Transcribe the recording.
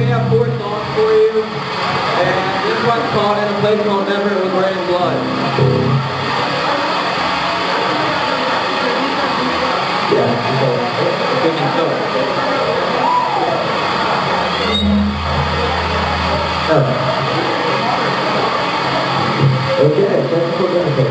we have four songs for you. And this one's called In a Place Called Never with Rain and Blood. Yeah. We can start. Okay, technical difficulty.